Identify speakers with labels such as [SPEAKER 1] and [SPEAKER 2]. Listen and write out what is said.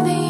[SPEAKER 1] worthy